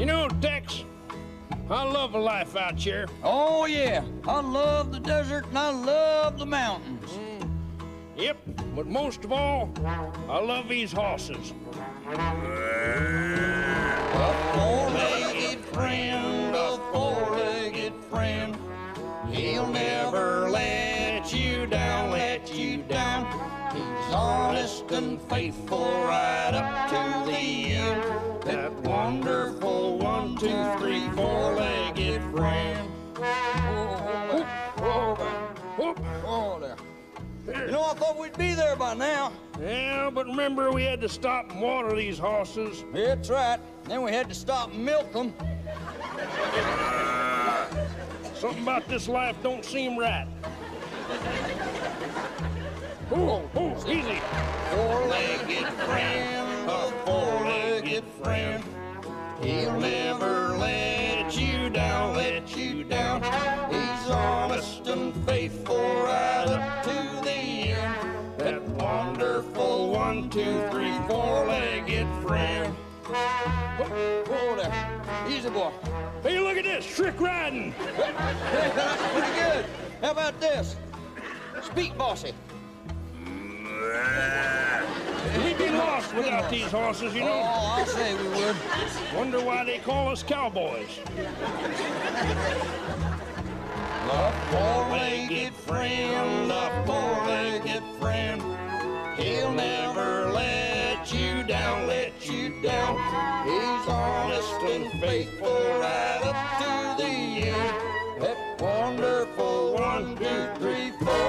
You know, Tex, I love a life out here. Oh, yeah. I love the desert and I love the mountains. Mm. Yep, but most of all, I love these horses. A four-legged friend, a four-legged friend. He'll never let you down, let you down. He's honest and faithful right up to the end. That wonderful two, three, four-legged friend. Whoop. You know, I thought we'd be there by now. Yeah, but remember we had to stop and water these horses. That's right. Then we had to stop and milk them. Something about this life don't seem right. Oh, oh, easy. Four-legged friend, a four-legged friend. He'll never let you down, let you down. He's honest and faithful right up to the end. That wonderful one, two, three, four-legged friend. Whoa, whoa there. Easy, boy. Hey, look at this, trick riding. Pretty good. How about this? Speak, bossy. Mm, Lost without these horses, you know. Oh. I'll say we would. Wonder why they call us cowboys. A four-legged friend, a four-legged friend. He'll never let you down, let you down. He's honest and faithful right up to the end. That wonderful one, two, three, four.